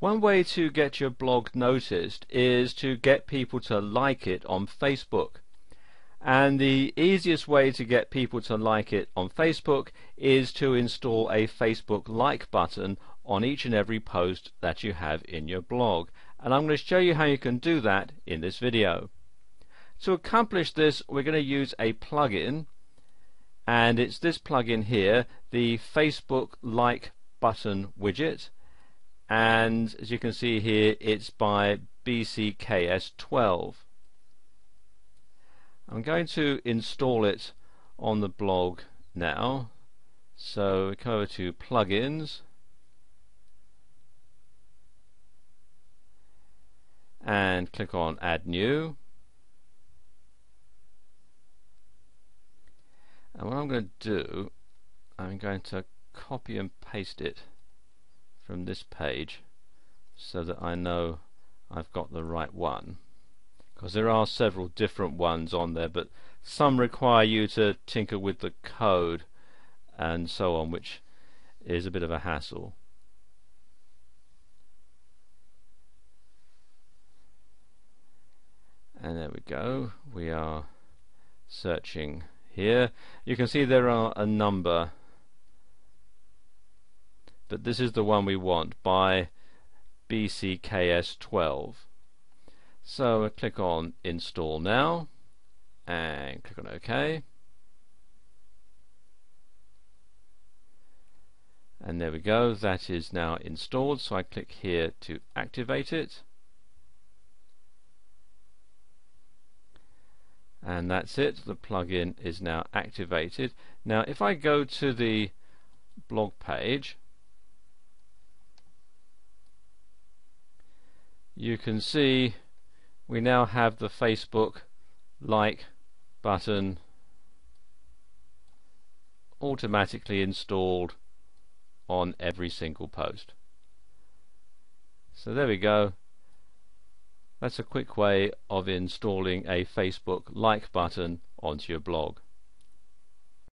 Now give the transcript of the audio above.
One way to get your blog noticed is to get people to like it on Facebook. And the easiest way to get people to like it on Facebook is to install a Facebook like button on each and every post that you have in your blog. And I'm going to show you how you can do that in this video. To accomplish this we're going to use a plugin and it's this plugin here, the Facebook like button widget and as you can see here it's by BCKS12 I'm going to install it on the blog now. So we come over to plugins. And click on add new. And what I'm going to do I'm going to copy and paste it from this page so that I know I've got the right one. Because there are several different ones on there but some require you to tinker with the code and so on which is a bit of a hassle. And there we go. We are searching here. You can see there are a number but this is the one we want by BCKS12 so I click on install now and click on OK. And there we go that is now installed so I click here to activate it. And that's it the plugin is now activated. Now if I go to the blog page you can see we now have the Facebook like button automatically installed on every single post. So there we go. That's a quick way of installing a Facebook like button onto your blog.